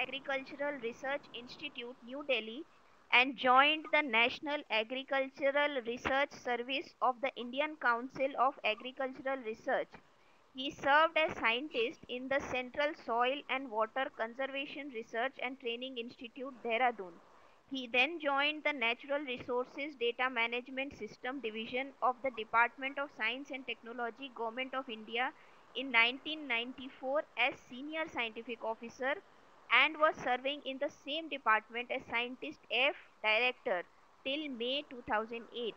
Agricultural Research Institute, New Delhi, and joined the National Agricultural Research Service of the Indian Council of Agricultural Research. He served as scientist in the Central Soil and Water Conservation Research and Training Institute, Dehradun. He then joined the Natural Resources Data Management System Division of the Department of Science and Technology, Government of India in 1994 as Senior Scientific Officer and was serving in the same department as Scientist F Director till May 2008.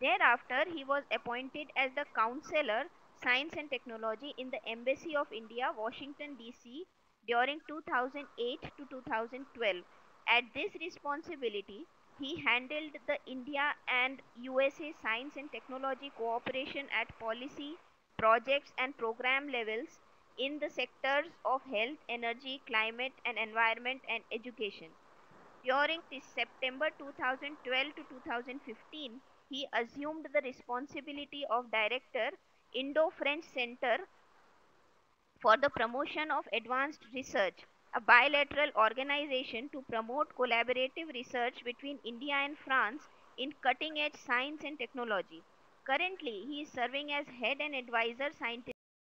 Thereafter, he was appointed as the Counselor Science and Technology in the Embassy of India, Washington, D.C. during 2008 to 2012. At this responsibility, he handled the India and USA science and technology cooperation at policy, projects, and program levels in the sectors of health, energy, climate, and environment and education. During this September 2012 to 2015, he assumed the responsibility of Director Indo-French Center for the Promotion of Advanced Research, a bilateral organization to promote collaborative research between India and France in cutting-edge science and technology. Currently, he is serving as head and advisor scientist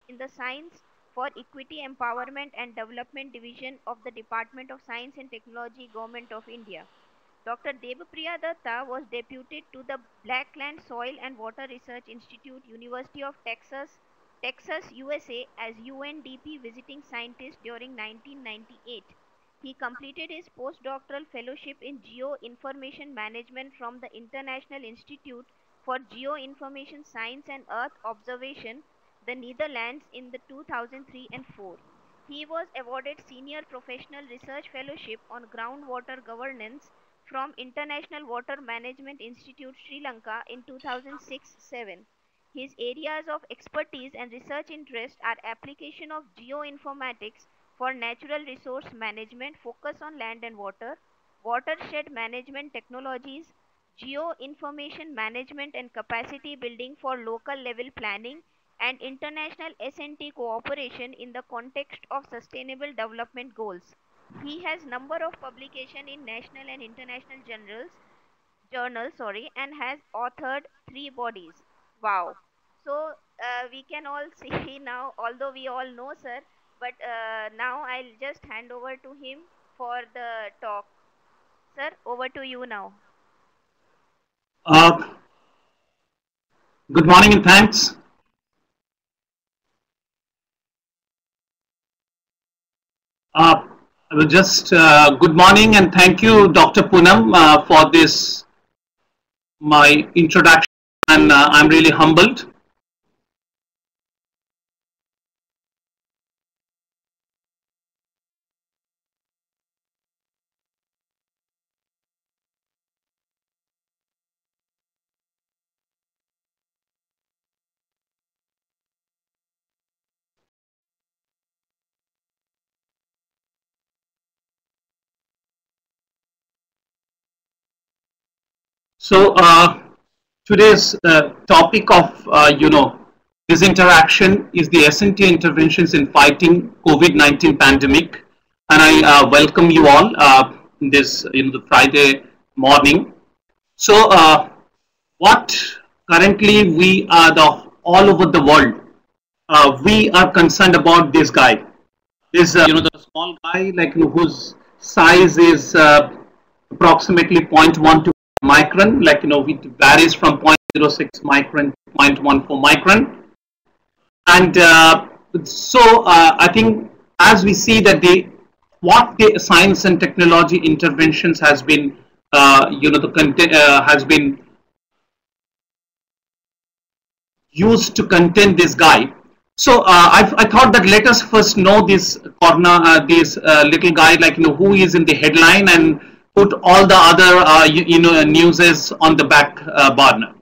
in the Science for Equity Empowerment and Development Division of the Department of Science and Technology, Government of India. Dr. Debapriya Dutta was deputed to the Blackland Soil and Water Research Institute, University of Texas, Texas, USA as UNDP visiting scientist during 1998. He completed his postdoctoral fellowship in Geo-Information Management from the International Institute for Geoinformation Science and Earth Observation, the Netherlands in the 2003 and 4. He was awarded Senior Professional Research Fellowship on Groundwater Governance from International Water Management Institute Sri Lanka in 2006-7. His areas of expertise and research interest are application of geoinformatics for natural resource management, focus on land and water, watershed management technologies, geoinformation management and capacity building for local level planning, and international S&T cooperation in the context of sustainable development goals. He has number of publication in national and international journals, journals sorry, and has authored three bodies. Wow. So uh, we can all see now, although we all know sir, but uh, now I'll just hand over to him for the talk. Sir, over to you now. Uh, good morning and thanks. Uh, I will just uh, good morning and thank you, Dr. Poonam, uh, for this my introduction, and uh, I'm really humbled. So uh, today's uh, topic of uh, you know this interaction is the S&T interventions in fighting COVID-19 pandemic, and I uh, welcome you all uh, in this you know the Friday morning. So uh, what currently we are the all over the world we are concerned about this guy. This you know the small guy like you know, whose size is approximately 0.1 to micron, like, you know, it varies from 0.06 micron to 0.14 micron. And uh, so uh, I think as we see that the what the science and technology interventions has been, uh, you know, the content uh, has been used to contain this guy. So uh, I, I thought that let us first know this corner, uh, this little guy, like you know, who is in the headline and put all the other uh, you, you, know newses on the back uh, burner.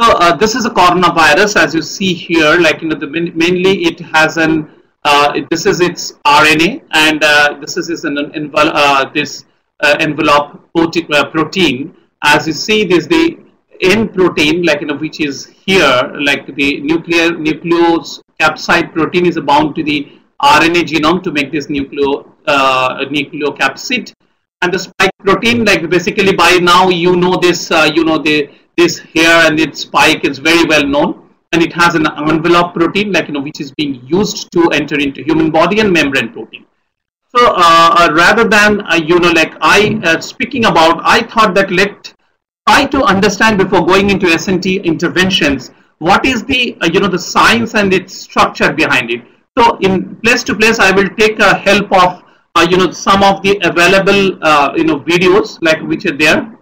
So uh, this is a coronavirus, as you see here. Like you know, the, mainly it has an uh, this is its RNA, and uh, this is an envel uh, this envelope protein. As you see, this the N protein, like you know, which is here, like the nuclear nucleus capsid protein is bound to the RNA genome to make this nucleo, nucleocapsid. And the spike protein, like basically by now you know this, uh, you know the this here and its spike is very well known, and it has an envelope protein, like you know, which is being used to enter into human body and membrane protein. So uh, uh rather than uh, you know, like I uh, speaking about, I thought that let try to understand before going into S&T interventions what is the uh, you know the science and its structure behind it so in place to place i will take a help of you know some of the available uh, you know videos like which are there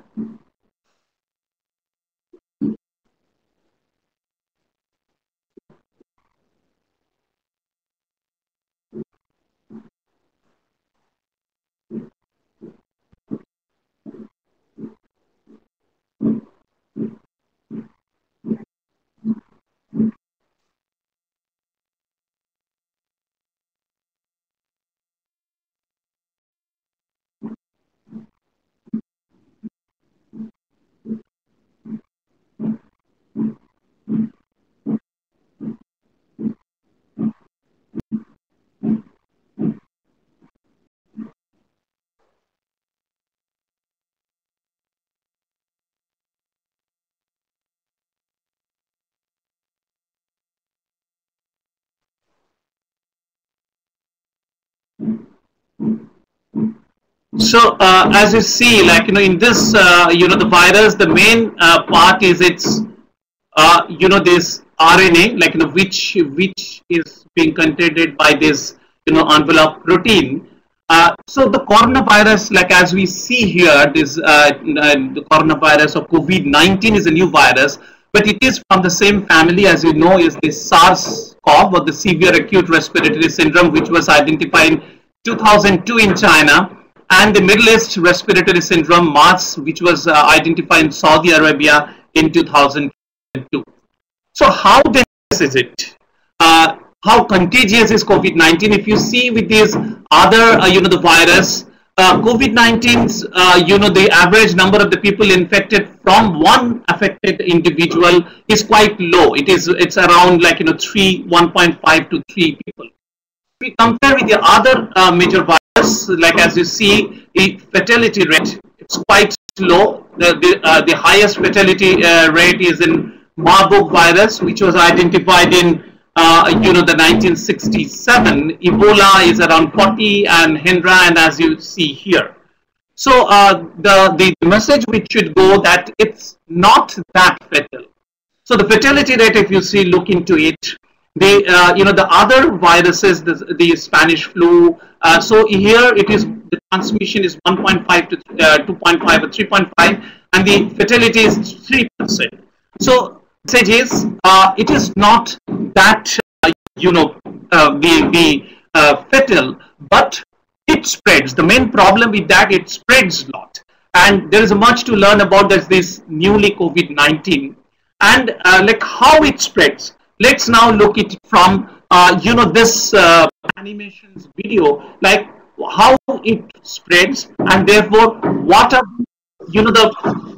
So uh, as you see, like you know, in this, uh, you know, the virus, the main uh, part is its, uh, you know, this RNA, like you know, which which is being contained by this, you know, envelope protein. Uh, so the coronavirus, like as we see here, this uh, the coronavirus of COVID-19 is a new virus, but it is from the same family as you know is the SARS-CoV or the severe acute respiratory syndrome, which was identified 2002 in China and the Middle East Respiratory Syndrome, MERS, which was uh, identified in Saudi Arabia in 2002. So how dangerous is it? Uh, how contagious is COVID-19? If you see with these other, uh, you know, the virus, uh, COVID-19's, uh, you know, the average number of the people infected from one affected individual is quite low. It is, it's around like, you know, 3, 1.5 to 3 people. We compare with the other uh, major viruses, like as you see, the fatality rate it's quite low. The the, uh, the highest fatality uh, rate is in Marburg virus, which was identified in uh, you know the 1967. Ebola is around 40, and Hendra, and as you see here. So uh, the the message which should go that it's not that fatal. So the fatality rate, if you see, look into it the uh, you know the other viruses the, the spanish flu uh, so here it is the transmission is 1.5 to uh, 2.5 or 3.5 and the fatality is 3% so message is uh, it is not that uh, you know uh, the fatal but it spreads. The main problem with that it spreads a lot. And there is much to learn about this, this newly covid-19 and like how it spreads let's now look at it from uh, you know this uh, animations video like how it spreads and therefore what are you know the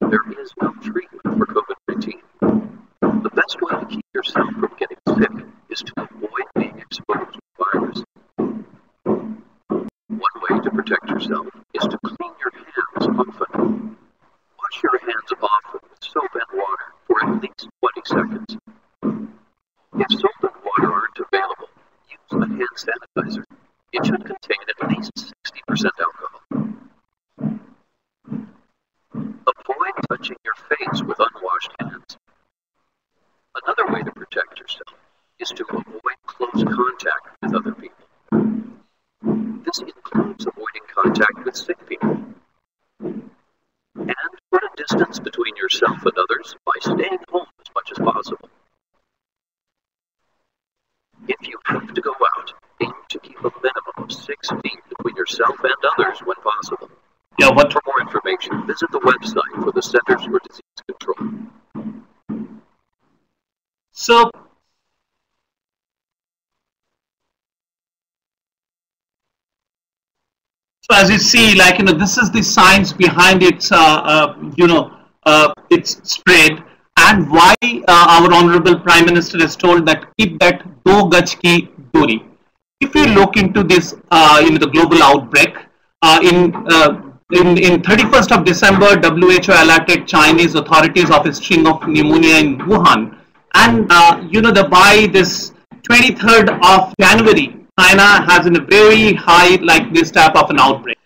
there is no treatment for COVID-19. The best way to keep yourself from getting sick is to avoid being exposed to the virus. One way to protect yourself is to clean your hands often. Wash your hands often with soap and water for at least 20 seconds. If soap and water aren't available, use a hand sanitizer. It should contain at least 60% alcohol. Avoid touching face with unwashed hands. Another way to protect yourself is to avoid close contact with other people. This includes avoiding contact with sick people. And put a distance between yourself and others by staying home as much as possible. If you have to go out, aim to keep a minimum of six feet between yourself and others when possible. What For more information, visit the website for the Centers for Disease Control. So, so as you see, like you know, this is the science behind its, uh, uh, you know, uh, its spread, and why uh, our honorable prime minister has told that keep that do gaj ki duri. If you look into this, uh, you know, the global outbreak uh, in. In, in 31st of December, WHO alerted Chinese authorities of a string of pneumonia in Wuhan. And, uh, you know, the by this 23rd of January, China has in a very high, like this type of an outbreak.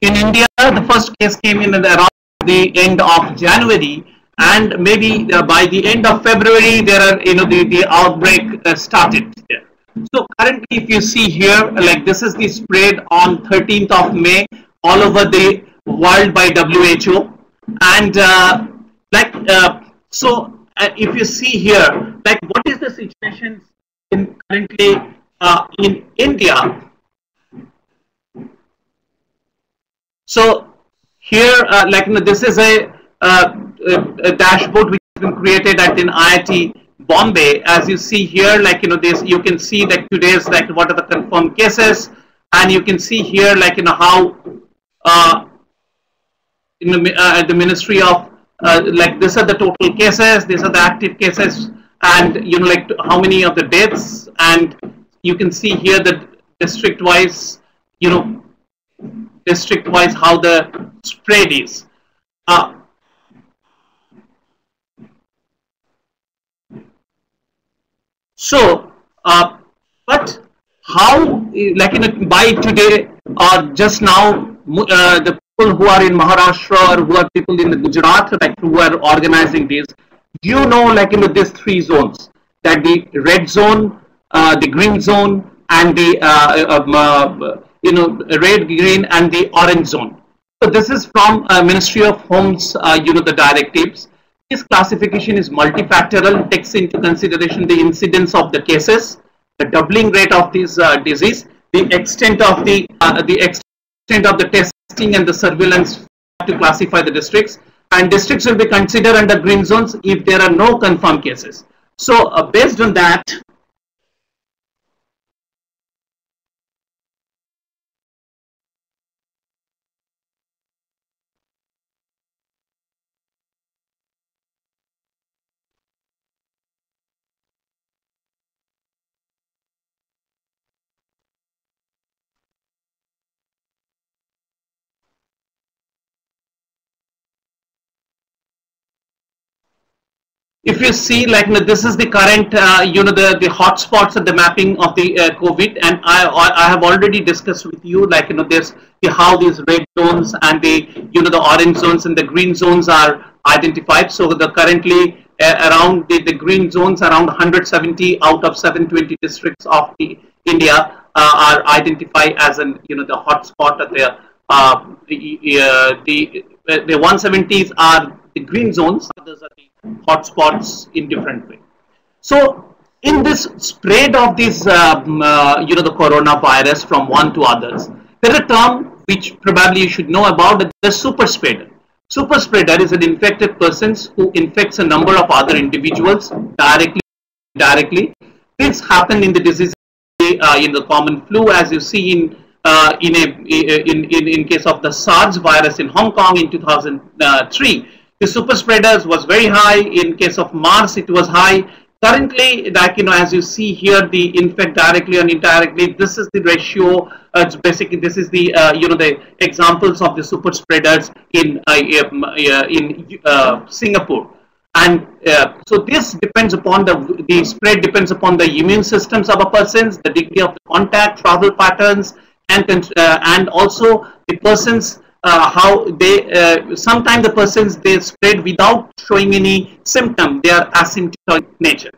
In India, the first case came in around the end of January, and maybe uh, by the end of February, there are, you know, the, the outbreak uh, started. So currently, if you see here, like this is the spread on 13th of May all over the world by WHO, and uh, like uh, so, uh, if you see here, like what is the situation in currently uh, in India? So here, uh, like you know, this is a, uh, a, dashboard which has been created at in IIT Bombay. As you see here, like you know, this you can see that today's like what are the confirmed cases, and you can see here like you know how uh, in the uh, the Ministry of uh, like these are the total cases, these are the active cases, and you know like how many of the deaths, and you can see here that district wise, you know, district wise how the spread is. Uh, so, uh, but how, like in a, by today or just now, uh, the people who are in Maharashtra or who are people in the Gujarat, like who are organizing this, you know, like in these three zones, that the red zone, uh, the green zone, and the uh, um, uh, you know red, green, and the orange zone. So this is from uh, Ministry of Homes, uh, you know, the directives. This classification is multifactorial, takes into consideration the incidence of the cases, the doubling rate of this uh, disease, the extent of the uh, the extent of the testing and the surveillance to classify the districts. And districts will be considered under green zones if there are no confirmed cases. So uh, based on that, if you see like you know, this is the current uh, you know the the hotspots and the mapping of the uh, covid and i i have already discussed with you like you know there's the how these red zones and the you know the orange zones and the green zones are identified. So the currently uh, around the, the green zones around 170 out of 720 districts of the india uh, are identified as an you know the hotspot of the uh, the, uh, the the 170s are the green zones others are the hotspots in different way. So in this spread of this, um, uh, you know, the coronavirus from one to others, there is a term which probably you should know about, the super spreader. Super spreader is an infected person who infects a number of other individuals directly. Directly, this happened in the disease uh, in the common flu, as you see in uh, in a in, in in case of the SARS virus in Hong Kong in 2003 the super spreaders was very high. In case of MERS, it was high. Currently, like you know, as you see here, the infect directly and indirectly, this is the ratio. Uh, it's basically, this is the uh, you know the examples of the super spreaders in uh, um, uh in uh, Singapore. And uh, so this depends upon the the spread depends upon the immune systems of a person's, the degree of the contact, travel patterns, and and also the person's uh, how they uh, sometimes the persons they spread without showing any symptom. They are asymptomatic nature.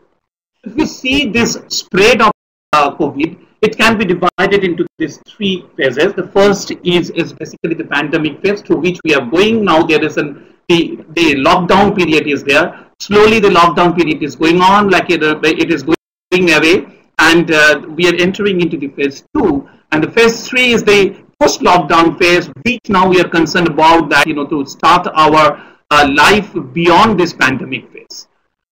If we see this spread of uh, covid it can be divided into these three phases. The first is is basically the pandemic phase through which we are going. Now there is an the, the lockdown period is there. Slowly the lockdown period is going on, like it, uh, it is going away, and uh, we are entering into the phase two. And the phase three is the post-lockdown phase, which now we are concerned about that, you know, to start our uh, life beyond this pandemic phase.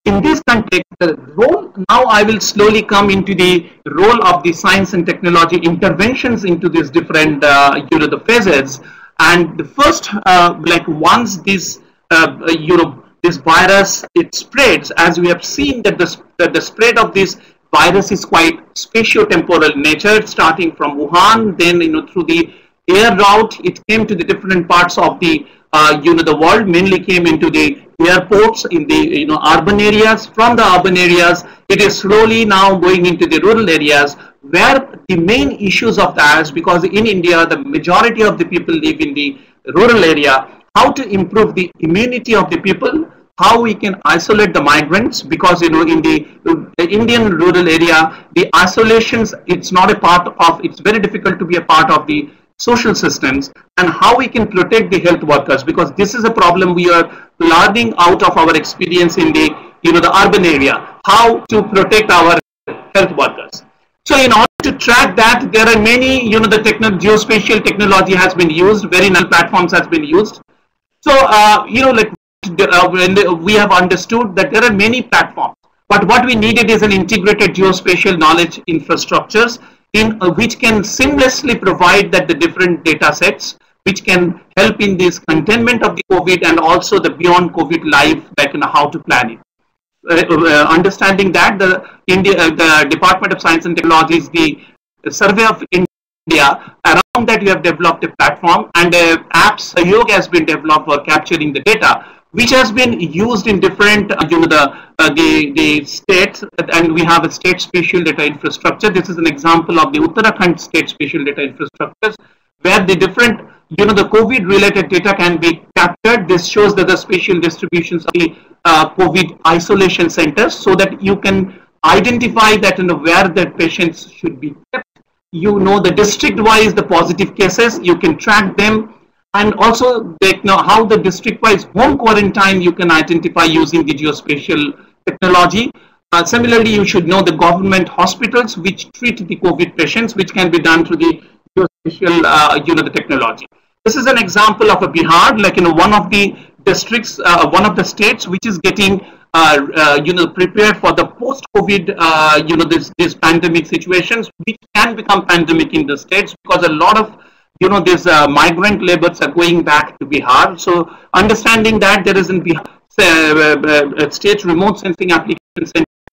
In this context, the role, now I will slowly come into the role of the science and technology interventions into these different, uh, you know, the phases. And the first, uh, like once this, uh, you know, this virus, it spreads, as we have seen that the, that the spread of this virus is quite spatio-temporal nature, starting from Wuhan, then, you know, through the air route, it came to the different parts of the, uh, you know, the world, mainly came into the airports in the, you know, urban areas. From the urban areas, it is slowly now going into the rural areas, where the main issues of that is because in India, the majority of the people live in the rural area, how to improve the immunity of the people, how we can isolate the migrants because you know in the, Indian rural area the isolations it's not a part of it's very difficult to be a part of the social systems and how we can protect the health workers because this is a problem we are learning out of our experience in the you know the urban area how to protect our health workers. So in order to track that there are many you know the techno geospatial technology has been used very null platforms has been used. So uh, you know like uh, we have understood that there are many platforms but what we needed is an integrated geospatial knowledge infrastructures in uh, which can seamlessly provide that the different data sets which can help in this containment of the COVID and also the beyond COVID life, like how to plan it. Uh, uh, understanding that the India, uh, the Department of Science and Technology is the survey of India. Around that, we have developed a platform and a apps Sahyog has been developed for capturing the data which has been used in different, uh, you know, the, uh, the, the states, and we have a state spatial data infrastructure. This is an example of the Uttarakhand state spatial data infrastructures, where the different, you know, the COVID-related data can be captured. This shows that the spatial distributions of the uh, COVID isolation centers, so that you can identify that you know, where the patients should be kept. You know the district-wise, the positive cases, you can track them and also know how the district-wise home quarantine you can identify using the geospatial technology. Uh, similarly, you should know the government hospitals which treat the COVID patients, which can be done through the geospatial, uh, you know, the technology. This is an example of a Bihar, like you know, one of the districts, uh, one of the states which is getting, uh, uh, you know, prepared for the post-COVID, uh, you know, this this pandemic situations, which can become pandemic in the states because a lot of you know, these uh, migrant laborers are going back to Bihar. So understanding that there is in Bihar, uh, uh, state remote sensing application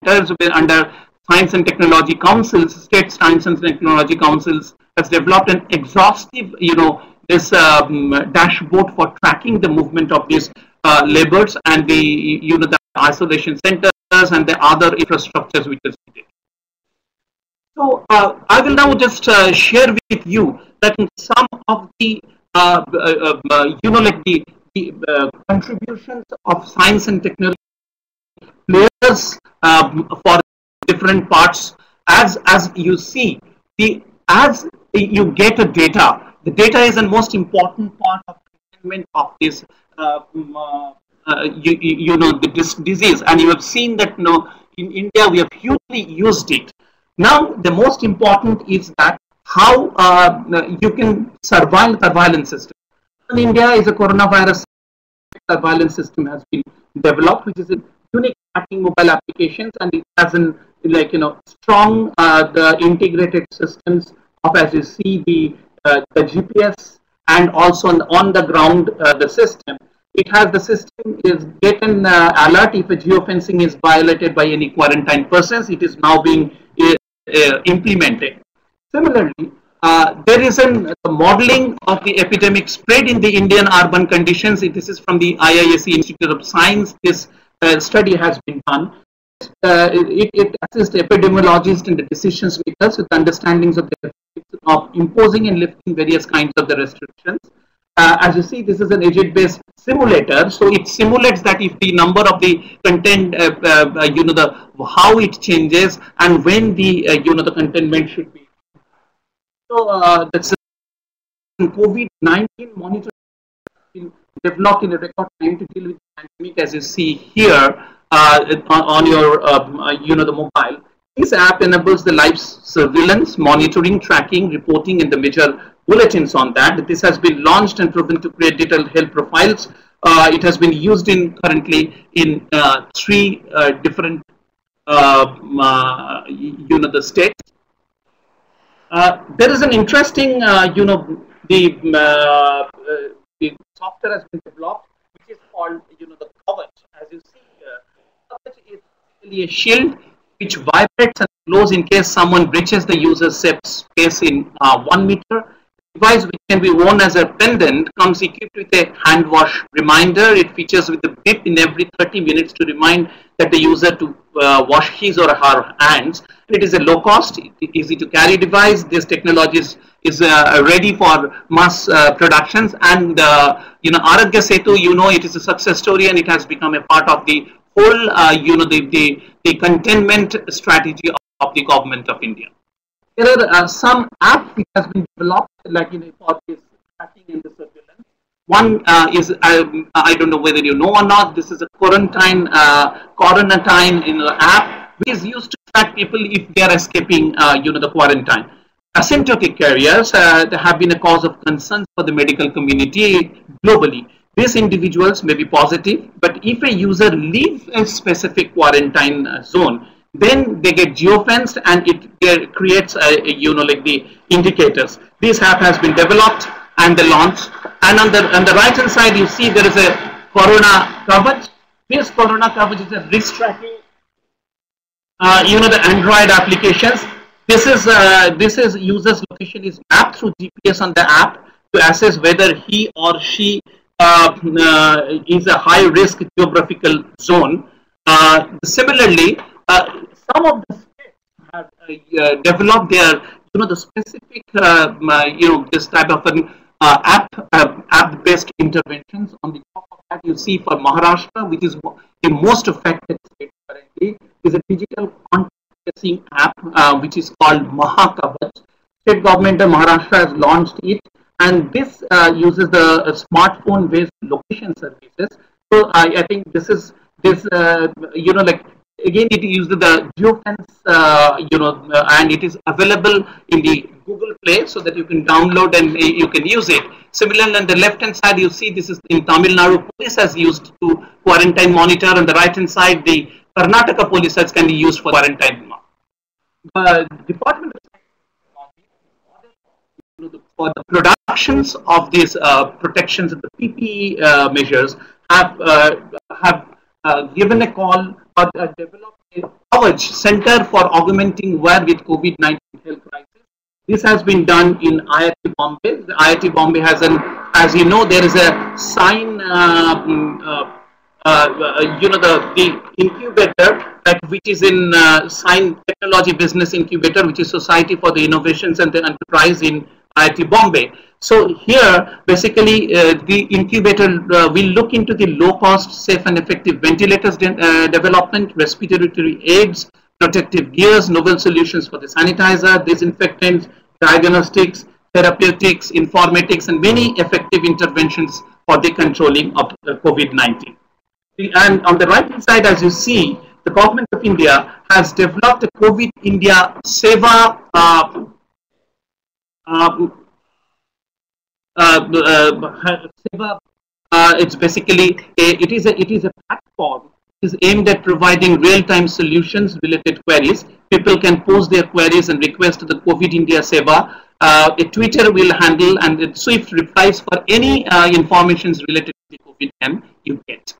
centers under Science and Technology Councils, State Science and Technology Councils has developed an exhaustive, you know, this um, dashboard for tracking the movement of these uh, laborers and the, you know, the isolation centers and the other infrastructures which is needed. So uh, I will now just uh, share with you that some of the, uh, uh, uh, you know, like the, the contributions of science and technology players um, for different parts, as as you see, the as you get a data, the data is the most important part of treatment of this. Um, you, you know this disease and you have seen that you know, in India we have hugely used it now, the most important is that how uh, you can survive the surveillance system. In India, is a coronavirus surveillance system has been developed, which is a unique tracking mobile applications, and it has an like you know strong uh, the integrated systems of as you see the uh, the GPS and also on, on the ground uh, the system. It has the system is get an uh, alert if a geofencing is violated by any quarantine persons. It is now being uh, implemented. Similarly, uh, there is a modeling of the epidemic spread in the Indian urban conditions. This is from the IISc Institute of Science. This uh, study has been done. Uh, it, it assists epidemiologists and the decisions makers with understandings of the of imposing and lifting various kinds of the restrictions. Uh, as you see, this is an agent-based simulator. So it simulates that if the number of the content, uh, you know, the how it changes and when the, you know, the containment should be. So uh, that's COVID-19 monitoring developed in a record time to deal with the pandemic, as you see here uh, on, your, um, uh, you know, the mobile. This app enables the live surveillance, monitoring, tracking, reporting, and the major bulletins on that. This has been launched and proven to create detailed health profiles. Uh, it has been used in currently in uh, three uh, different, uh, you know, the states. There is an interesting, you know, the, the software has been developed, which is called, you know, the Kavach. As you see here, Kavach is really a shield which vibrates and glows in case someone breaches the user's safe space in uh, one meter. Device which can be worn as a pendant comes equipped with a hand wash reminder. It features with a beep in every 30 minutes to remind that the user to uh, wash his or her hands. It is a low cost, easy to carry device. This technology is, is uh, ready for mass uh, productions and uh, you know Aarogya Setu, you know it is a success story and it has become a part of the whole, uh, you know, the, the, the containment strategy of, of, the government of India. There are uh, some apps which has been developed, like in for this tracking and the surveillance. One uh, is, um, I don't know whether you know or not, this is a quarantine, uh, quarantine in app, which is used track people if they are escaping, uh, you know, the quarantine asymptomatic carriers uh, have been a cause of concern for the medical community globally. These individuals may be positive, but if a user leaves a specific quarantine uh, zone, then they get geofenced and it creates, a, a, you know, like the indicators. This app has been developed and the launch. And on the, on the right hand side, you see there is a Corona Kavach. This Corona Kavach is a risk tracking, uh, you know, the Android applications. This is, uh, this is user's location is mapped through GPS on the app to assess whether he or she uh, uh, is a high risk geographical zone. Uh, similarly, some of the states have developed their, you know, the specific, you know, this type of an uh, app uh, app based interventions on the top of that you see for Maharashtra which is the most affected state currently is a digital tracing app uh, which is called Mahakavach. State government of Maharashtra has launched it and this uh, uses the uh, smartphone based location services. So I, I think this is this uh, you know like again it uses the geofence uh, you know uh, and it is available in the google play so that you can download and you can use it. Similarly on the left hand side you see this is in tamil nadu. Police has used to quarantine monitor. On the right hand side the karnataka police has can be used for quarantine the department of for the productions of these uh, protections and the PPE uh, measures have uh, have uh, given a call or uh, developed a CAWACH center for augmenting war with COVID-19 health crisis. This has been done in IIT Bombay. The IIT Bombay has an, as you know, there is a SINE, uh, mm, you know, the, the incubator that which is in SINE technology business incubator, which is Society for the Innovations and the Enterprise in IIT Bombay. So here, basically, uh, the incubator uh, will look into the low-cost, safe and effective ventilators de uh, development, respiratory aids, protective gears, novel solutions for the sanitizer, disinfectants, diagnostics, therapeutics, informatics, and many effective interventions for the controlling of COVID-19. And on the right hand side, as you see, the government of India has developed a COVID India Seva uh, uh, uh, uh, it's basically a, it is a it is a platform is aimed at providing real-time solutions related queries. People can post their queries and request the COVID India Seva. Uh, a Twitter will handle and swift replies for any uh, informations related to the COVID can you get.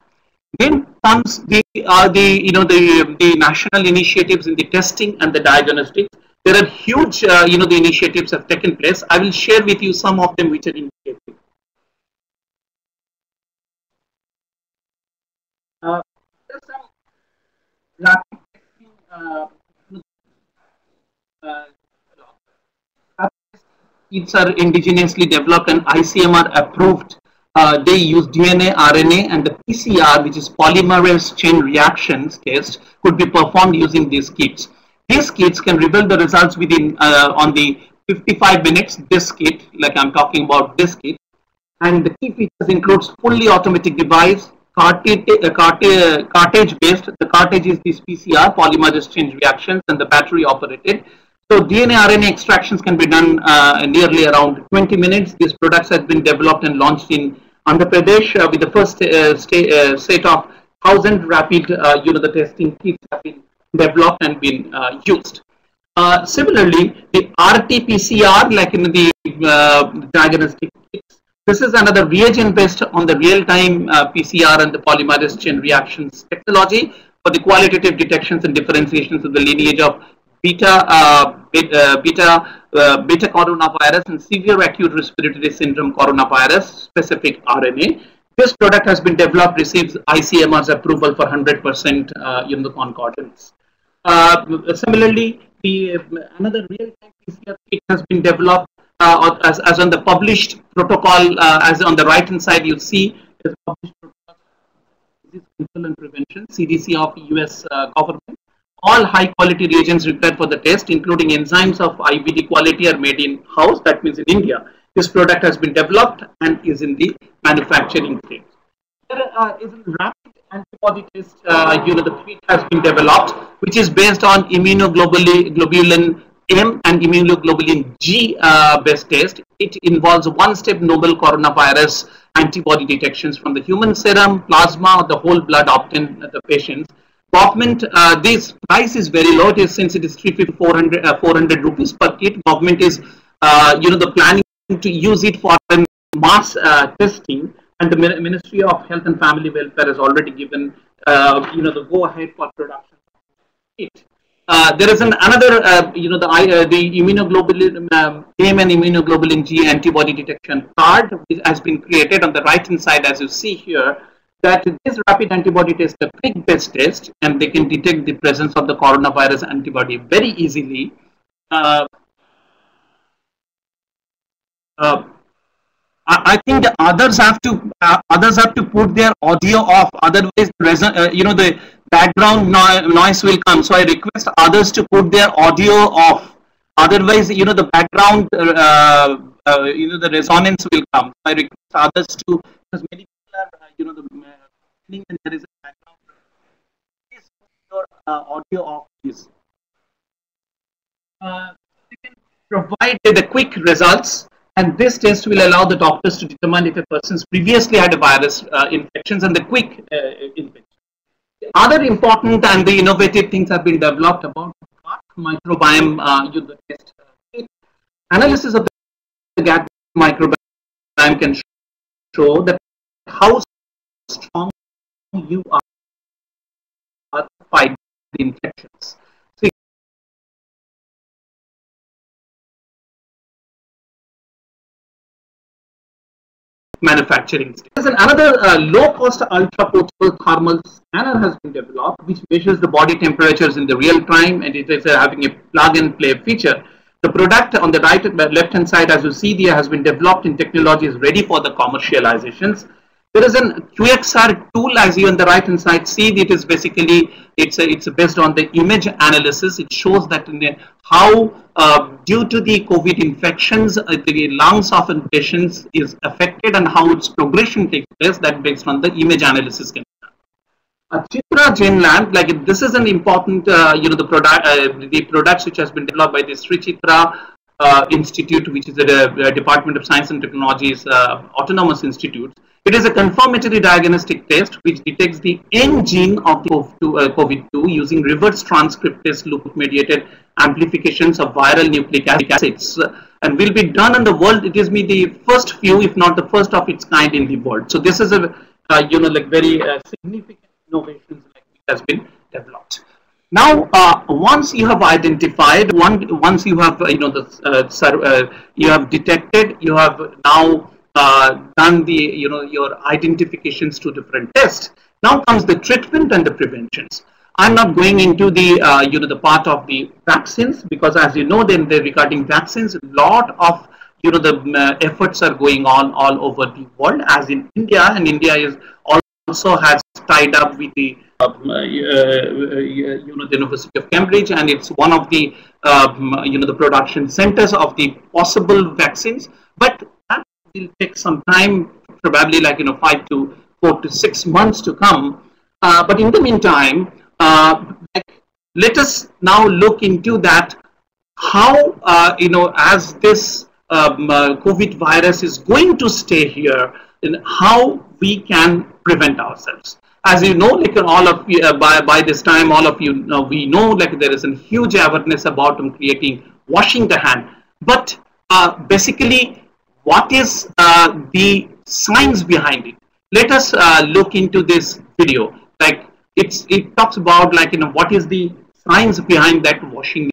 Then comes the uh, the you know the the national initiatives in the testing and the diagnostics there are huge, uh, you know, the initiatives have taken place. I will share with you some of them which are indicative. Uh, uh, uh, are indigenously developed and ICMR approved. Uh, they use DNA, RNA, and the PCR, which is polymerase chain reactions test, could be performed using these kits. These kits can reveal the results within uh, on the 55 minutes. This kit, like I'm talking about this kit, And the key features includes fully automatic device, cartridge, uh, based. The cartridge is this PCR, polymerase chain reactions, and the battery operated. So DNA RNA extractions can be done uh, nearly around 20 minutes. These products have been developed and launched in Andhra Pradesh uh, with the first uh, state, uh, set of 1000 rapid, uh, you know, the testing kits have been developed and been uh, used. similarly, the RT-PCR, like in the diagnostic kits, this is another reagent based on the real-time PCR and the polymerase chain reactions technology for the qualitative detections and differentiations of the lineage of beta, uh, beta, uh, beta, uh, beta coronavirus and severe acute respiratory syndrome coronavirus specific RNA. This product has been developed, receives ICMR's approval for 100% uh, in the concordance. Uh, similarly, the another real-time PCR kit has been developed uh, as, as on the published protocol, uh, as on the right-hand side you see, is published protocol disease control and prevention, CDC of US uh, government all high quality reagents required for the test, including enzymes of IVD quality are made in house, that means in India. This product has been developed and is in the manufacturing stage. There uh, is a rapid antibody test, uh, you know, the has been developed, which is based on immunoglobulin M and immunoglobulin G uh, based test. It involves one-step novel coronavirus antibody detections from the human serum, plasma, or the whole blood obtained at the patients government uh, this price is very low. It is since it is 350 400 uh, 400 rupees per kit government is uh, you know the planning to use it for mass uh, testing. And the ministry of health and family welfare has already given uh, you know the go ahead for production it. Uh, there is an another you know the the immunoglobulin um, and immunoglobulin G antibody detection card has been created on the right hand side as you see here that this rapid antibody test a quick based test and they can detect the presence of the coronavirus antibody very easily. Uh, uh, I, think the others have to uh, others have to put their audio off. Otherwise, uh, you know the background no noise will come. So I request others to put their audio off. Otherwise, you know the background, uh, uh, you know the resonance will come. I request others to because many you know the uh, and there is a background please your uh, audio off please uh, can provide the quick results and this test will allow the doctors to determine if a person's previously had a virus infections and the quick infection. Other important and the innovative things have been developed about microbiome uh, the test. Analysis of the gut microbiome can show that strong you are to fight the infections. Manufacturing. There's another uh, low-cost ultra-portable thermal scanner has been developed, which measures the body temperatures in the real time, and it is uh, having a plug-and-play feature. The product on the right left-hand side, as you see there, has been developed in technology is ready for the commercializations. There is an QXR tool as you on the right hand side see it is basically it's a, it's based on the image analysis. It shows that the, how uh, due to the COVID infections uh, the lungs of patients is affected and how its progression takes place that based on the image analysis can a Chitra GeneLAMP, like this is an important, uh, you know, the product, uh, the products which has been developed by the Sri Chitra uh, Institute, which is the uh, Department of Science and Technology's uh, autonomous institute. It is a confirmatory diagnostic test which detects the N gene of the COVID-2 uh, using reverse transcriptase loop mediated amplifications of viral nucleic acids and will be done in the world. It is me the first few, if not the first of its kind in the world. So this is a, you know, like very significant innovations like has been developed. Now, uh, once you have identified, one, once you have, you know, the, uh, you have detected, you have now uh, done the you know your identifications to different tests. Now comes the treatment and the preventions. I'm not going into the uh, you know the part of the vaccines because as you know then the regarding vaccines, a lot of you know the uh, efforts are going on all over the world as in India and India is also has tied up with the uh, uh, you know the University of Cambridge and it's one of the um, you know the production centers of the possible vaccines but that will take some time, probably like, you know, five to four to six months to come. Uh, but in the meantime, uh, let us now look into that how, uh, you know, as this um, uh, COVID virus is going to stay here, and how we can prevent ourselves. As you know, like all of you, uh, by, by this time, all of you know, we know like there is a huge awareness about um, creating washing the hand. But uh, basically, what is uh, the science behind it? Let us uh, look into this video. Like it's it talks about like you know what is the science behind that washing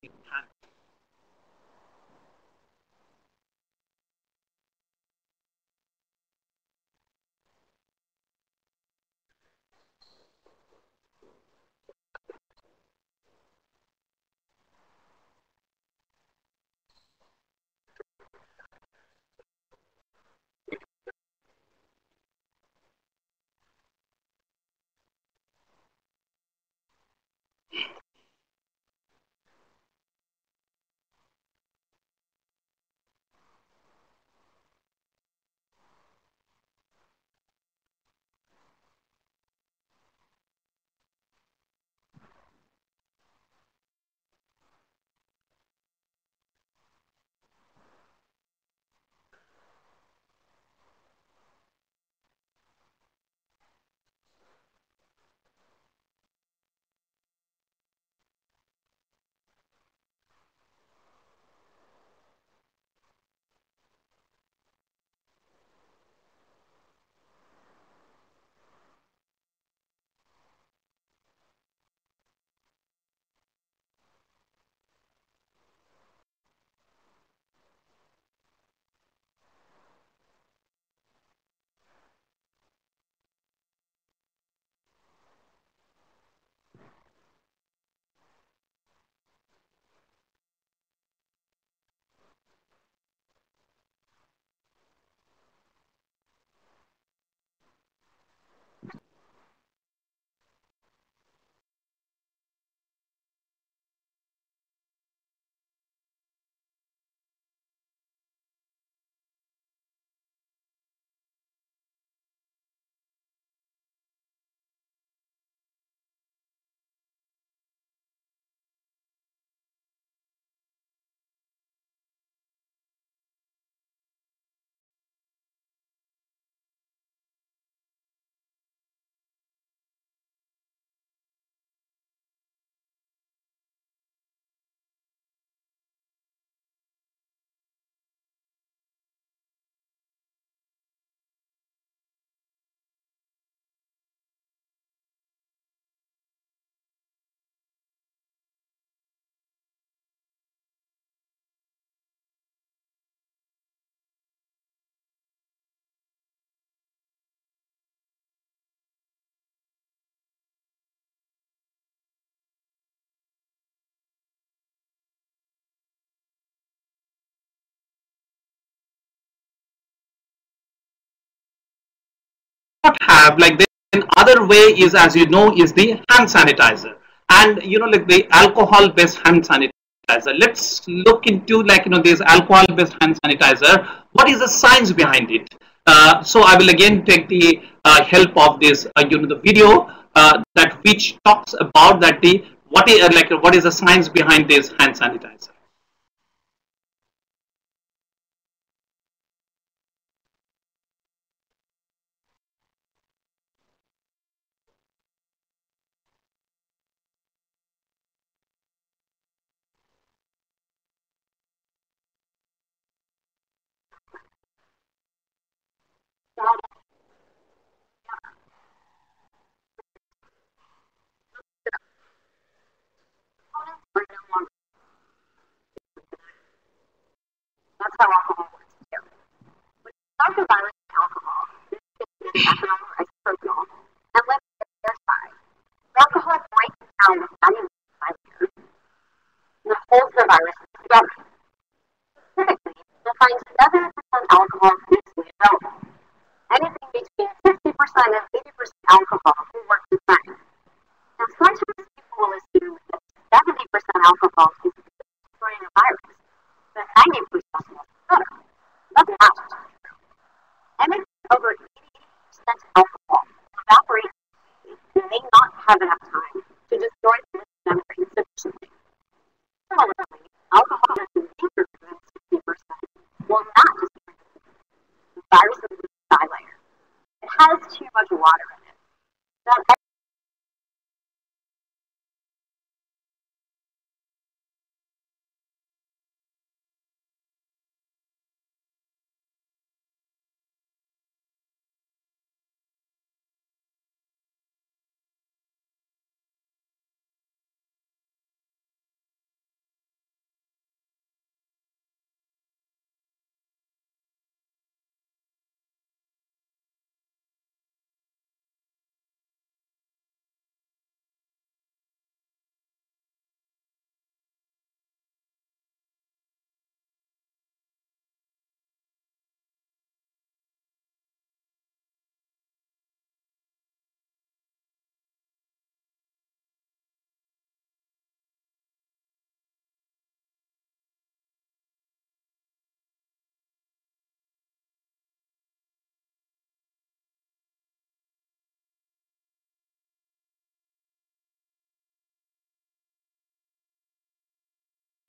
have like then other way is as you know is the hand sanitizer. And you know like the alcohol based hand sanitizer. Let's look into like you know this alcohol based hand sanitizer. What is the science behind it? Uh, so i will again take the uh, help of this uh, you know the video uh, that which talks about that the what is like what is the science behind this hand sanitizer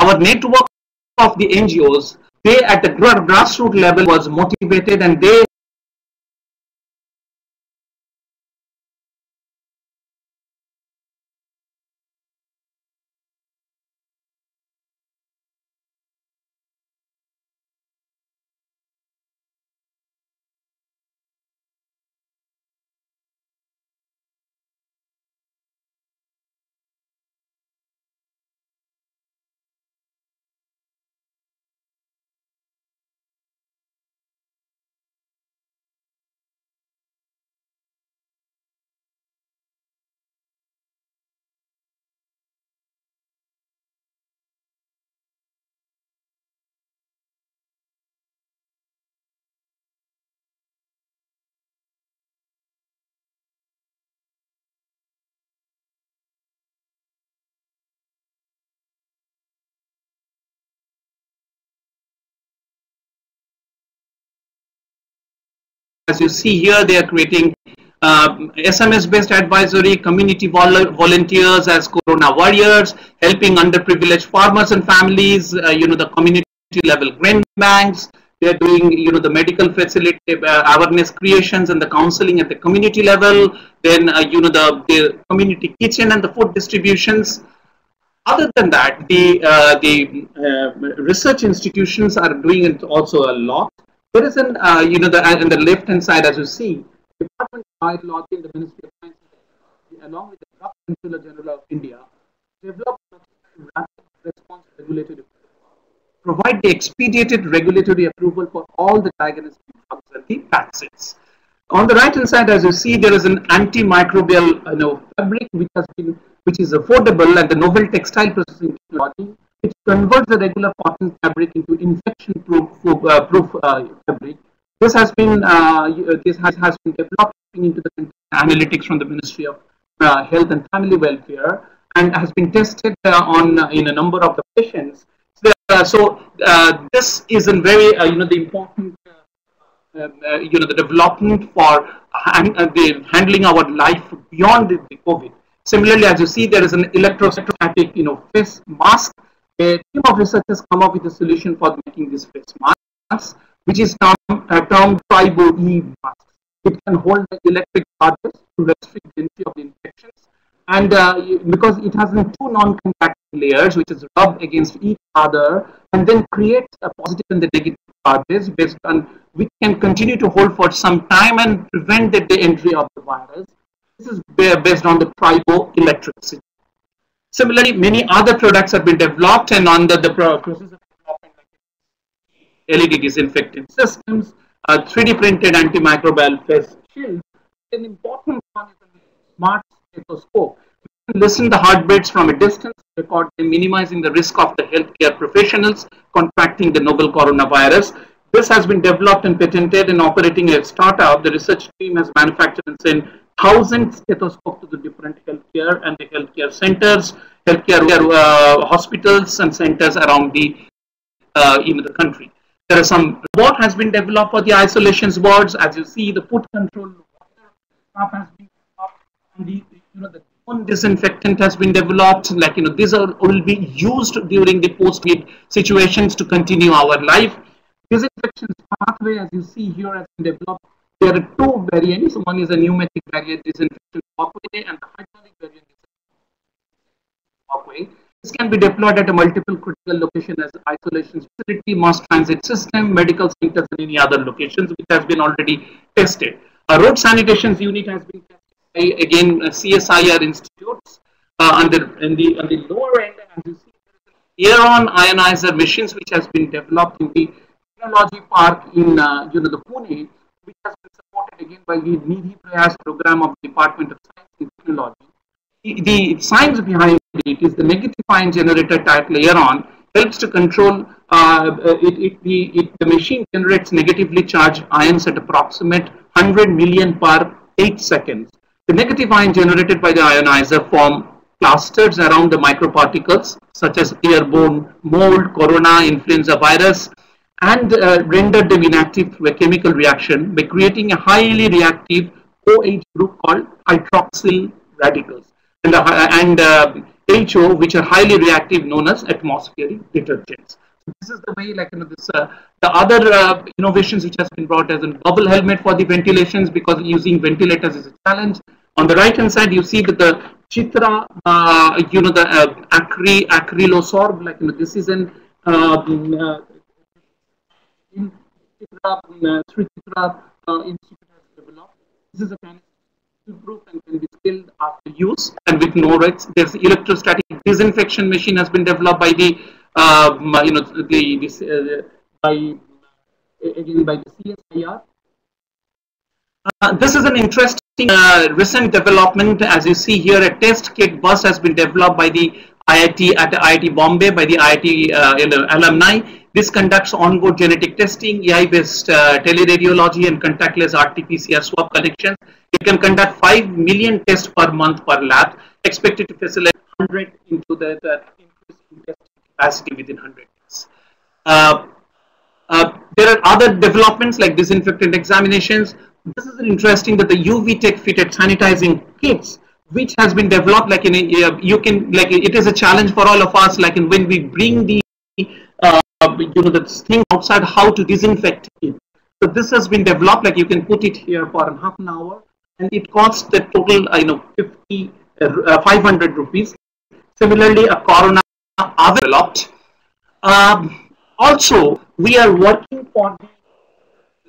our network of the NGOs, they at the grassroots level was motivated and they as you see here, they are creating uh, SMS-based advisory, community vol volunteers as Corona warriors, helping underprivileged farmers and families, uh, you know, the community level grain banks. They're doing, you know, the medical facility uh, awareness creations and the counseling at the community level. Then, uh, you know, the, the community kitchen and the food distributions other than that, the uh, the uh, research institutions are doing it also a lot. There is an, uh, you know, the, in the left hand side, as you see, Department of Biology and the Ministry of Science along with the Drug Controller General of India, developed rapid response regulatory provide the expedited regulatory approval for all the diagnostic drugs and the vaccines. On the right hand side, as you see, there is an antimicrobial you know, fabric which has been which is affordable and the novel textile processing technology which converts the regular cotton fabric into infection-proof uh, proof, uh, fabric. This has been uh, this has, has been developed into the analytics from the Ministry of uh, Health and Family Welfare and has been tested uh, on uh, in a number of the patients. So, so this is a very you know the important you know the development for hand, the handling our life beyond the, the COVID. Similarly, as you see, there is an electrostatic, you know, face mask a team of researchers come up with a solution for making this face mask, which is termed, uh, termed Tribo-E mask. It can hold the electric charges to restrict the entry of the infections. And uh, because it has two non-contact layers, which is rubbed against each other, and then create a positive and the negative charges based on which can continue to hold for some time and prevent the, entry of the virus. This is based on the triboelectricity. Similarly, many other products have been developed and under the process of development LED disinfecting systems, uh, 3D printed antimicrobial face shields. An important one is the smart stethoscope. We can listen the heartbeats from a distance, record them, minimizing the risk of the healthcare professionals contracting the novel coronavirus. This has been developed and patented and operating a startup. The research team has manufactured and sent thousand stethoscopes to the different healthcare and the healthcare centers, healthcare uh, hospitals and centers around the uh, in the country. There are some what has been developed for the isolation wards. As you see, the foot control stuff has been and the you know the one disinfectant has been developed like you know these are will be used during the post-COVID situations to continue our life disinfection pathway as you see here has been developed there are two variants. One is a pneumatic variant disinfection walkway and the hydraulic variant is walkway. This can be deployed at a multiple critical location as isolation facility mass transit system medical centers and any other locations which has been already tested. A road sanitation unit has been tested again uh, CSIR institutes uh, the in the on the lower end as you see Aeron ionizer machines which has been developed in the technology park in uh, you know the Pune which has been supported again by the Nidhi Prayas program of the Department of Science and Technology. The, the science behind it is the negative ion generator type Aeron helps to control uh, it, it, the, it, the machine generates negatively charged ions at approximate 100 million per 8 seconds the negative ion generated by the ionizer form clusters around the microparticles such as airborne mold, corona, influenza virus and uh, render them inactive through a chemical reaction by creating a highly reactive OH group called hydroxyl radicals and, uh, and uh, HO which are highly reactive known as atmospheric detergents. This is the way like you know this uh, the other uh, innovations which has been brought as a bubble helmet for the ventilations because using ventilators is a challenge. On the right hand side you see that the chitra uh, you know the acry acrylosorb like you know this is an in chitra uh, Sri uh, institute has developed this is a kind of proof and can be skilled after use and with no rights there's electrostatic disinfection machine has been developed by the um, you know, the, this, uh, by again by the CSIR. Uh, this is an interesting uh, recent development. As you see here, a test kit bus has been developed by the IIT at IIT Bombay by the IIT uh, alumni. This conducts onboard genetic testing, AI-based uh, teleradiology, and contactless RT-PCR swab connections. It can conduct 5 million tests per month per lab, expected to facilitate 100 into the, the increase capacity within 100 days. Uh, uh, there are other developments like disinfectant examinations. This is interesting that the UV tech fitted sanitizing kits, which has been developed like in a, uh, you can like it is a challenge for all of us. Like in when we bring the uh, you know the thing outside, how to disinfect it. So this has been developed. Like you can put it here for half an hour, and it costs the total uh, you know 50 uh, 500 rupees. Similarly, a corona are developed. Um, also, we are working for the,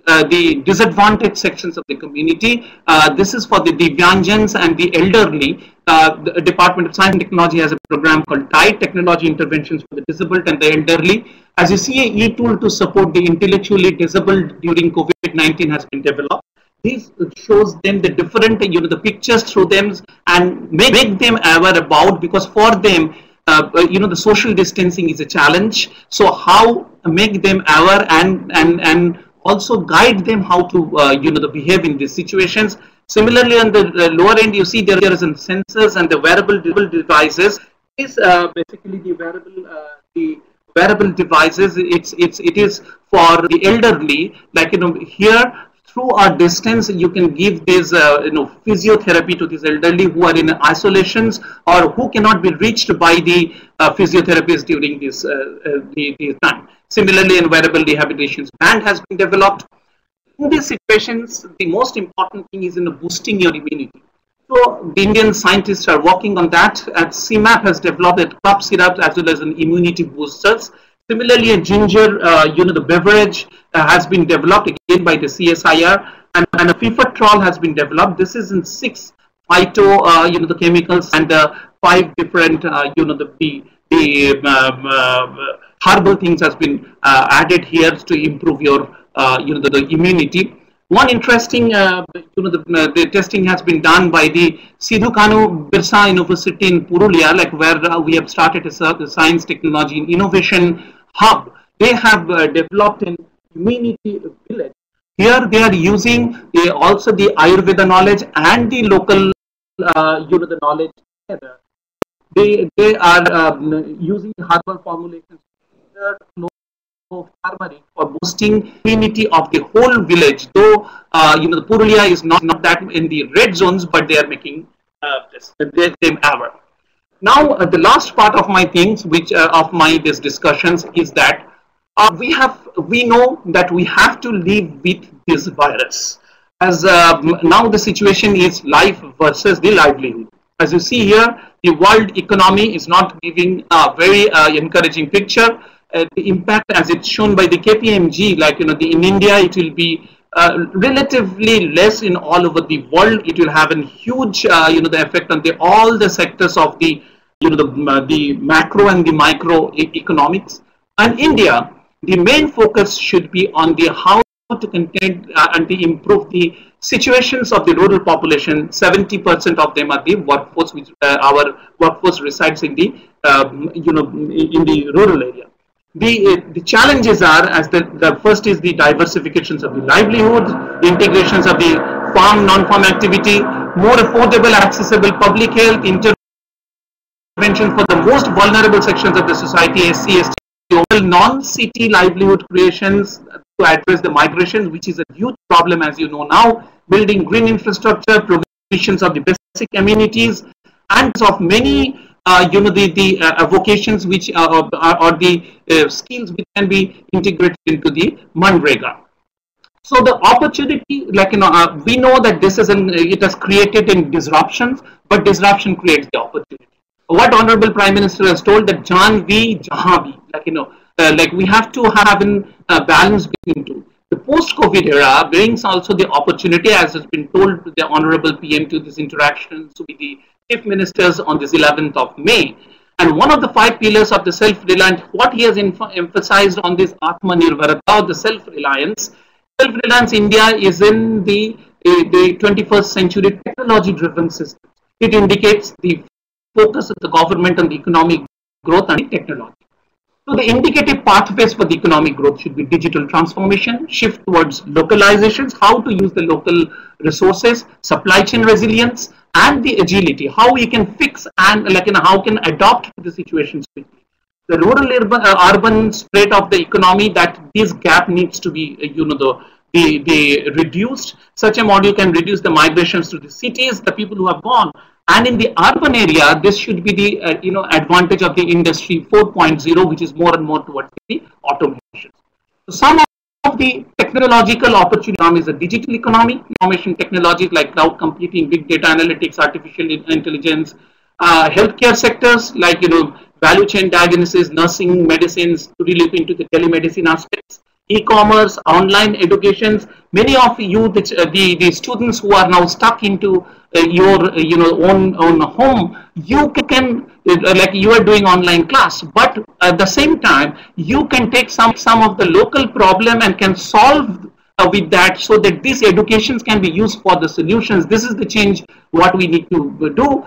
uh, the disadvantaged sections of the community. Uh, this is for the Divyangjans and the elderly. Uh, the Department of Science and Technology has a program called TIDE, Technology Interventions for the Disabled and the Elderly. As you see, a e-tool to support the intellectually disabled during COVID-19 has been developed. This shows them the different you know the pictures through them and make, make them aware about because for them uh, uh, you know the social distancing is a challenge. So how make them aware and and and also guide them how to uh, you know the behave in these situations similarly on the lower end you see there, there is some sensors and the wearable devices. Is uh, basically the wearable uh, the wearable devices it's it's it is for the elderly. Like you know here through a distance you can give this uh, you know physiotherapy to these elderly who are in isolations or who cannot be reached by the uh, physiotherapists during this uh, uh the, the time. Similarly in wearable rehabilitation band has been developed in these situations the most important thing is in boosting your immunity so the Indian scientists are working on that. And CIMAP has developed a cough syrup as well as an immunity boosters Similarly, a ginger, uh, you know, the beverage uh, has been developed again by the CSIR, and, and a fifatrol has been developed. This is in six phyto, uh, you know, the chemicals and uh, five different, uh, you know, the the, the um, uh, herbal things has been added here to improve your, you know, the, the immunity. One interesting, uh, you know, the, uh, the, testing has been done by the Sidho Kanho Birsha University in Purulia, like where uh, we have started a, science, technology, and innovation hub. They have uh, developed an immunity village. Here they are using uh, also the Ayurveda knowledge and the local, uh, you know, the knowledge together. They, they are um, using herbal formulations of turmeric for boosting immunity of the whole village. Though uh, you know the Purulia is not not that in the red zones, but they are making uh, this, same ever. Now, uh, the last part of my things, which uh, of my this discussions, is that uh, we have we know that we have to live with this virus. As uh, now the situation is life versus the livelihood. As you see here, the world economy is not giving a very uh, encouraging picture. Uh, the impact, as it's shown by the KPMG, like you know, the, in India, it will be uh, relatively less in all over the world. It will have a huge, uh, you know, the effect on the all the sectors of the, you know, the uh, the macro and the micro e economics. And India, the main focus should be on the how to contain uh, and to improve the situations of the rural population. 70% of them are the workforce, which uh, our workforce resides in the, you know, in the rural area the, uh, the challenges are as the, the first is the diversifications of the livelihoods, integrations of the farm, non-farm activity, more affordable, accessible public health, intervention for the most vulnerable sections of the society, SC, ST, non-city livelihood creations to address the migration, which is a huge problem as you know now, building green infrastructure, provisions of the basic amenities, and of many uh, you know the the uh, vocations which are, or the uh, skills which can be integrated into the Manrega. So the opportunity, like you know, uh, we know that this is an it has created in disruptions, but disruption creates the opportunity. What Honorable Prime Minister has told that Jan vi Jahan like you know, uh, like we have to have a balance between two. The post-COVID era brings also the opportunity, as has been told to the Honorable PM to this interaction with the chief ministers on this 11th of May. And one of the five pillars of the self-reliant, what he has emphasized on this Atmanirbharata, the self-reliance, self-reliance India is in the, the 21st century technology-driven system. It indicates the focus of the government on the economic growth and technology. So the indicative pathways for the economic growth should be digital transformation, shift towards localizations, how to use the local resources, supply chain resilience, and the agility, how we can fix and like you know, how can adopt the situations quickly. The rural urban, uh, urban spread of the economy that this gap needs to be uh, you know the the, the reduced. Such a model can reduce the migrations to the cities, the people who have gone. And in the urban area, this should be the uh, you know advantage of the industry 4.0, which is more and more towards the automation. So some of the technological opportunity is a digital economy, information technologies like cloud computing, big data analytics, artificial intelligence, uh, healthcare sectors like you know value chain diagnosis, nursing, medicines, to really look into the telemedicine aspects, e-commerce, online educations. Many of you, the, the, the students who are now stuck into uh, your uh, you know own own home, you can uh, like you are doing online class, but at the same time you can take some some of the local problem and can solve with that so that these educations can be used for the solutions. This is the change what we need to do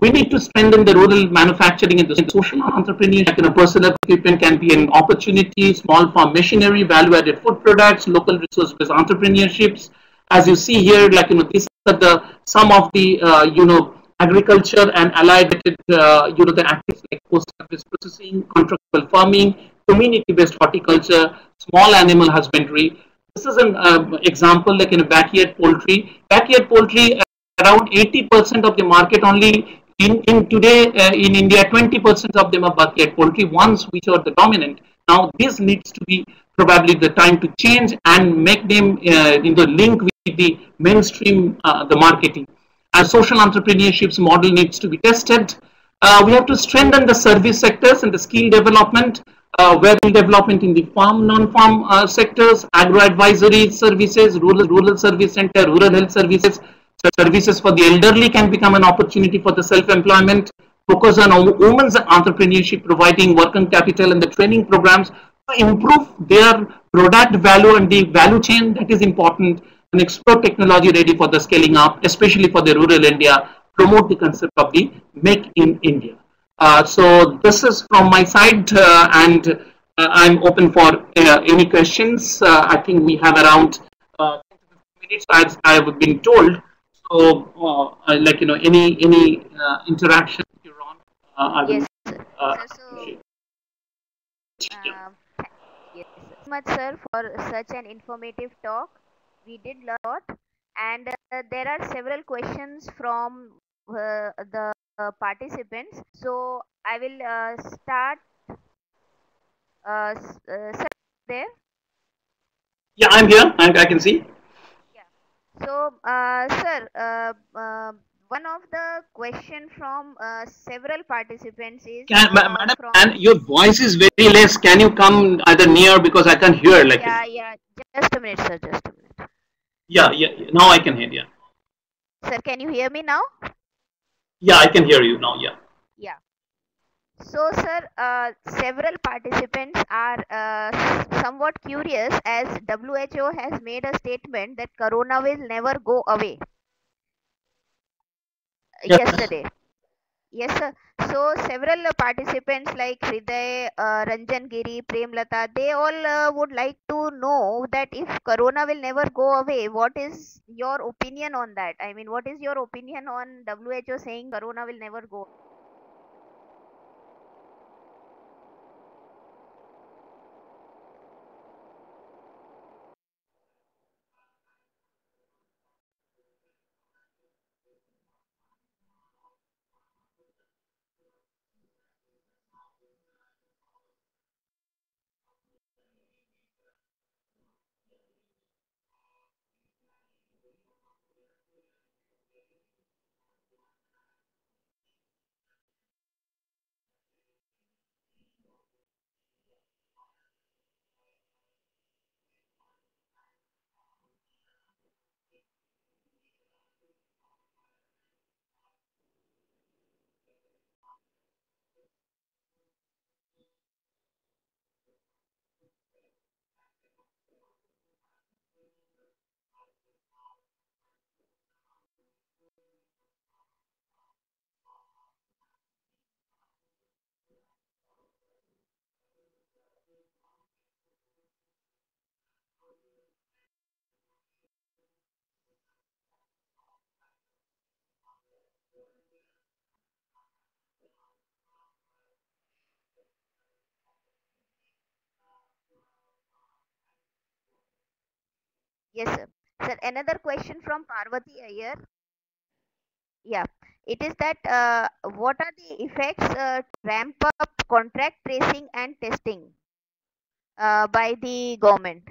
we need to strengthen the rural manufacturing and the social entrepreneurship. You know, personal equipment can be an opportunity, small farm machinery, value-added food products, local resource-based entrepreneurships. As you see here, like, you know, these are the, some of the, uh, you know, agriculture and allied, uh, you know, the activities like post-harvest processing, contractual farming, community-based horticulture, small animal husbandry. This is an uh, example like in a backyard poultry. Backyard poultry, around 80% of the market only in, in today uh, in India, 20% of them are backyard poultry, ones which are the dominant. Now this needs to be probably the time to change and make them uh, in the link with the mainstream, uh, the marketing. A social entrepreneurship's model needs to be tested. Uh, we have to strengthen the service sectors and the skill development, uh, where development in the farm, non-farm uh, sectors, agro-advisory services, rural, rural service center, rural health services, services for the elderly can become an opportunity for the self-employment, focus on women's entrepreneurship, providing working capital and the training programs to improve their product value and the value chain that is important and explore technology ready for the scaling up, especially for the rural India, promote the concept of the make in India. Uh, so this is from my side uh, and uh, I'm open for uh, any questions. Uh, I think we have around uh, minutes as I have been told. So, uh, like you know, any any uh, interaction you're on, uh, I will. Yes, uh, so, um, yes, so much, sir, for such an informative talk. We did a lot, and uh, there are several questions from uh, the uh, participants. So I will uh, start. Uh, uh, sir, there. Yeah, I'm here. I, I can see. So, uh, sir, uh, uh, one of the question from uh, several participants is Can, ma- madam, from and your voice is very less. Can you come either near because I can't hear like yeah yeah just a minute sir just a minute yeah, yeah. Now I can hear. Yeah, sir can you hear me now yeah, I can hear you now. Yeah. So sir uh, several participants are uh, somewhat curious as WHO has made a statement that corona will never go away Yes. yesterday Yes, sir. So several uh, participants like Hriday, uh, Ranjan Giri, Premlata, they all uh, would like to know that if Corona will never go away, what is your opinion on that? I mean, what is your opinion on WHO saying Corona will never go? Yes, sir. Sir, another question from Parvati Iyer. Yeah, it is that uh, what are the effects uh, ramp up contract tracing and testing uh, by the government?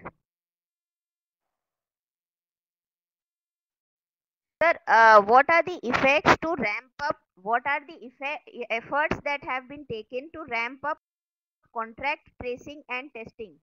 Sir, uh, what are the effects to ramp up? What are the efforts that have been taken to ramp up contract tracing and testing?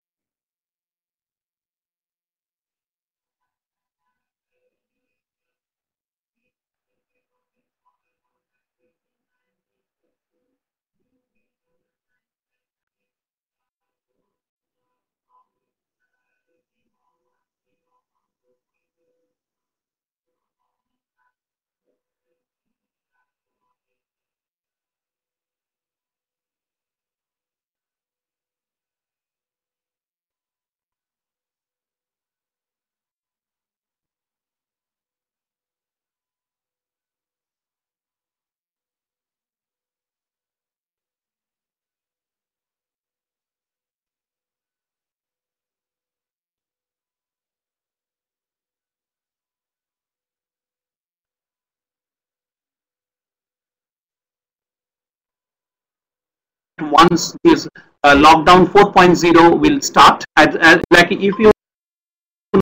Once this uh, lockdown 4.0 will start, like if you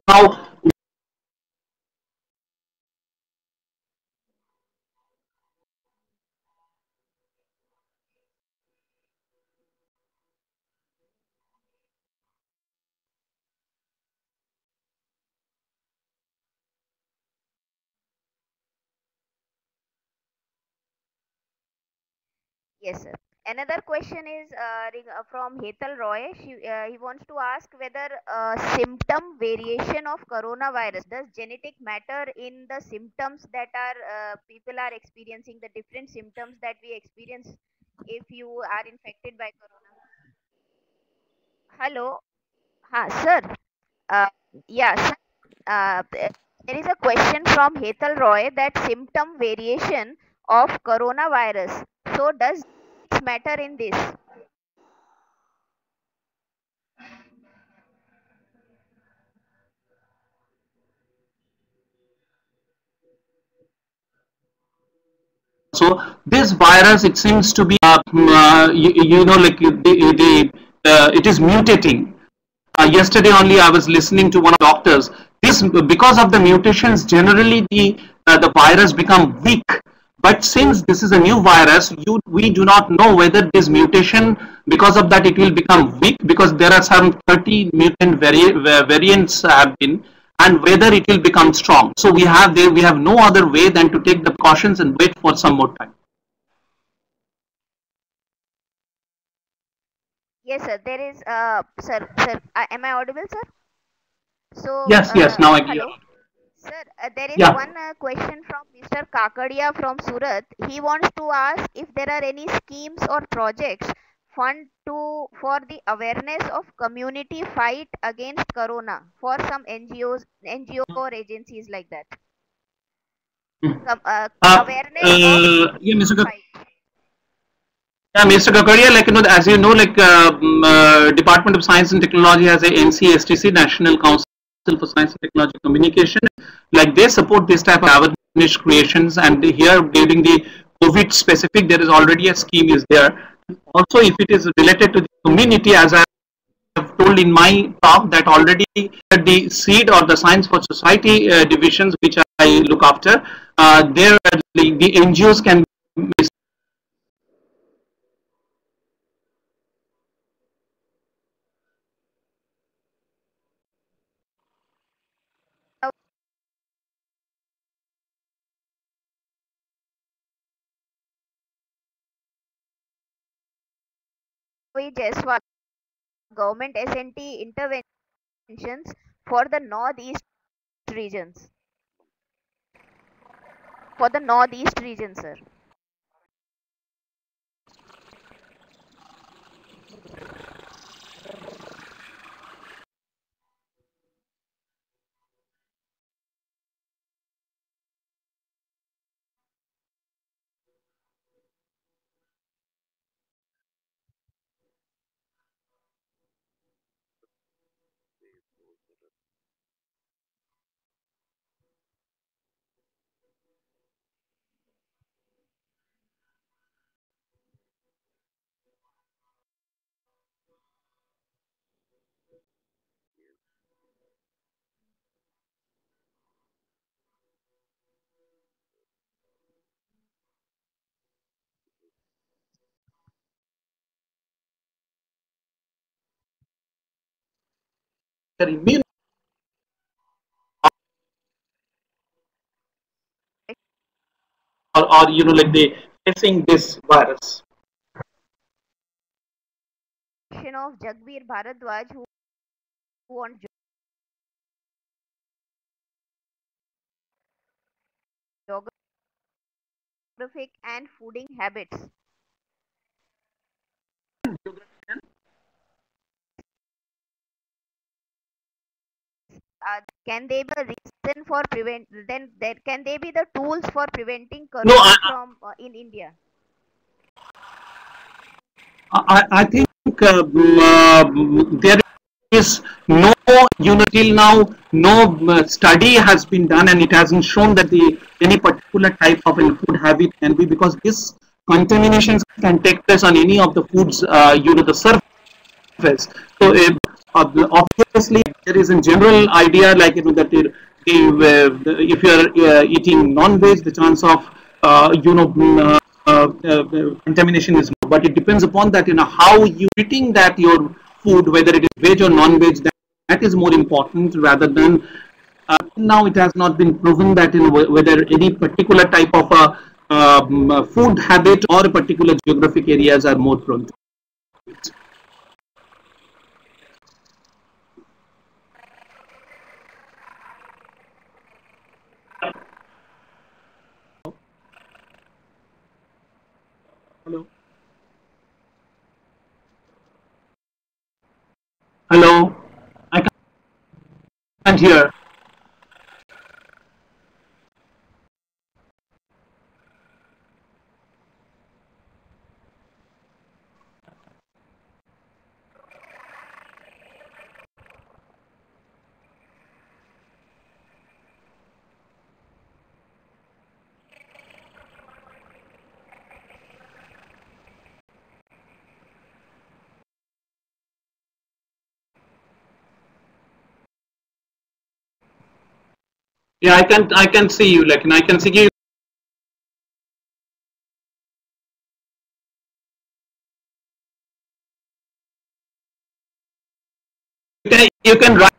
now Yes, sir. Another question is uh, uh, from Hetal Roy. She, uh, he wants to ask whether uh, symptom variation of coronavirus does genetic matter in the symptoms that are uh, people are experiencing the different symptoms that we experience if you are infected by corona. Hello, ha, sir. Uh, yeah. There is a question from Hetal Roy that symptom variation of coronavirus. So does elements matter in this? So this virus, it seems to be, uh, mm, uh, you, you, know, like the, the uh, it is mutating. Uh, yesterday only I was listening to one of doctors. This because of the mutations, generally the uh, the virus become weak but since this is a new virus, you, we do not know whether this mutation, because of that, it will become weak because there are some 30 mutant vari variants have been and whether it will become strong. So we have there, we have no other way than to take the precautions and wait for some more time. Yes, sir. There is, uh, sir, sir. Uh, am I audible, sir? So. Yes, yes. Now I hear. Sir, uh, there is Yeah. one uh, question from Mr. Kakadia from Surat. He wants to ask if there are any schemes or projects fund to for the awareness of community fight against corona for some NGOs, NGO or agencies like that. Hmm. Uh, Uh, awareness uh, yeah, Mr. fight. Yeah, Mr. Kakaria, like you know, as you know, like uh, Department of Science and Technology has a NCSTC, National Council for Science and Technology Communication. Like they support this type of awareness creations, and here during the COVID specific, there is already a scheme is there. Also, if it is related to the community, as I have told in my talk, that already the SEED or the Science for Society uh, divisions, which I look after, uh, there the, the NGOs can be Jaiswal, government S&T interventions for the northeast regions. For the northeast region, sir. Immune or, or you know like they facing this virus of Jagbir Bharadwaj who, who want geographic and fooding habits. Uh, can they be the reason for prevent? Then there can they be the tools for preventing corona I- from uh, in India? I, I think uh, mm, uh, there is no, you know, till now, no uh, study has been done and it hasn't shown that the any particular type of food habit can be because this contaminations can take place on any of the foods, uh, you know, the surface. So uh, obviously there is a general idea like, you know, that uh, if you are uh, eating non-veg, the chance of, uh, you know, mm, uh, contamination is more. But it depends upon that, you know, how you eating that your food, whether it is veg or non-veg, that, that is more important rather than uh, now it has not been proven that in wh- whether any particular type of a um, food habit or particular geographic areas are more prone to Hello. I can't- hear. Yeah, I can I can see you. Like, and I can see you. You can, you can write